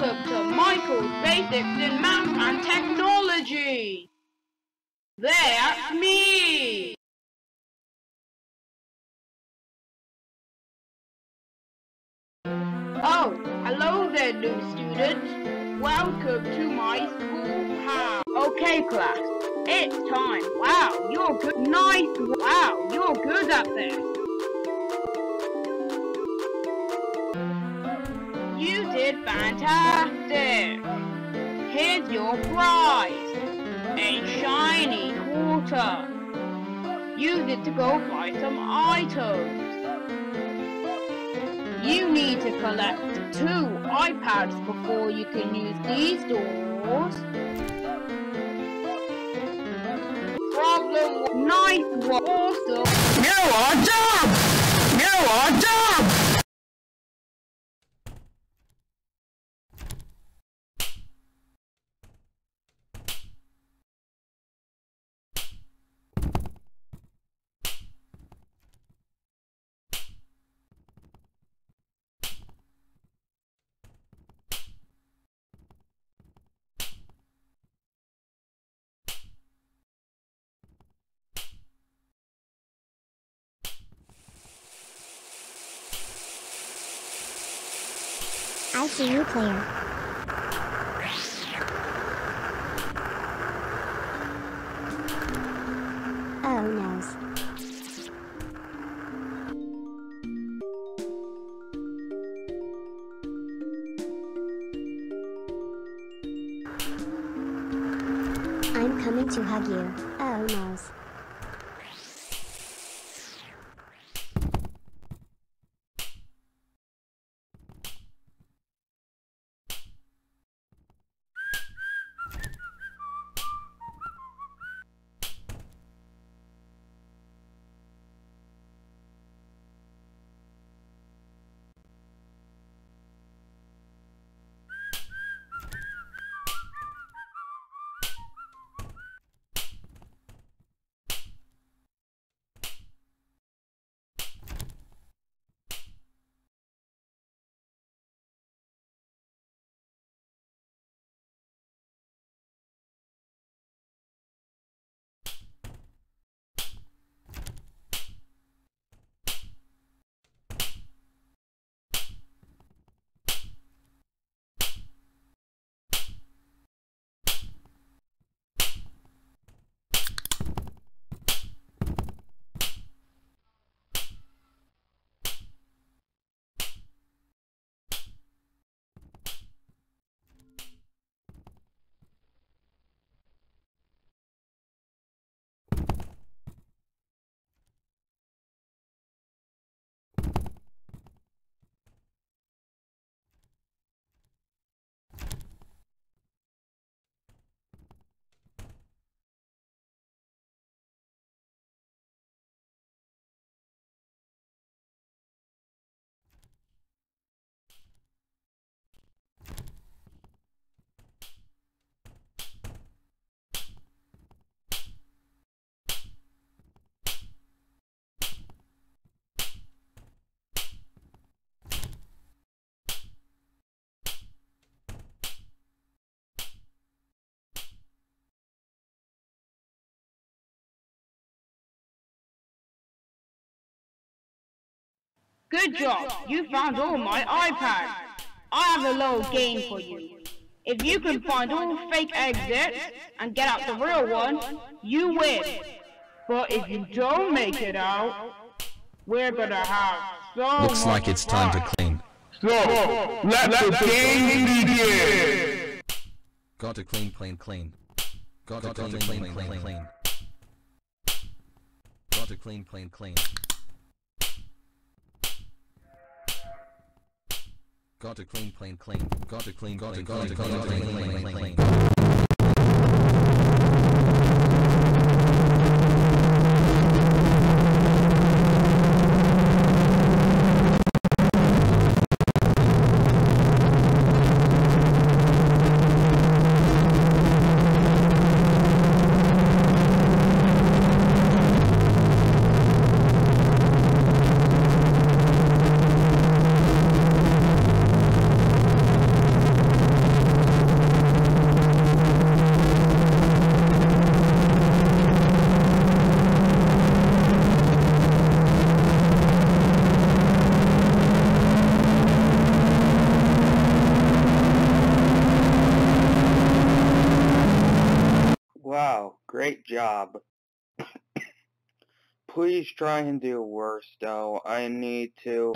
Welcome to Michael's Basics in Math and Technology. That's me. Oh, hello there, new students. Welcome to my schoolhouse. Okay, class, it's time. Wow, you're good. Nice. Wow, you're good at this. Fantastic! Here's your prize! A shiny quarter! Use it to go buy some items! You need to collect two iPads before you can use these doors. Problem Nice one. Awesome. You are dumb! You are dumb! I see you clear. Oh noes. I'm coming to hug you. Oh noes. Good job. You found all my iPads. I have a little game for you. If you can find all fake exits and get out the real one, you win. But if you don't make it out, we're gonna have so Looks like much it's time to clean. So, let the game begin! Got to clean, clean, clean. Got to clean, clean, clean, clean. Got to clean, clean, clean. Got to clean, clean, clean. Got to clean, got to got to clean, clean, clean, clean, clean. Great job. Please try and do worse, though. I need to...